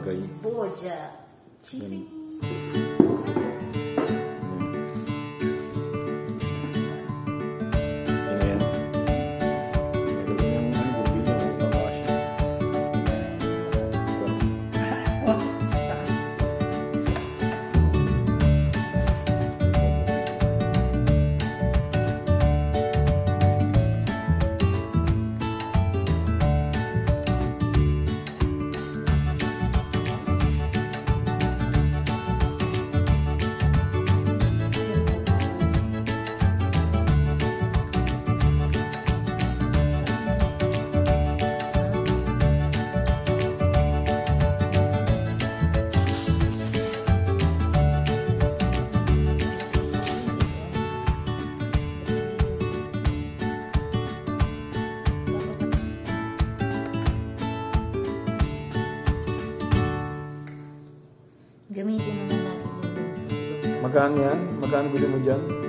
bagay. Boja. Chili. Yan Gamitin naman natin yung dun sa ibang. Magkano yan? Magkano bili mo dyan?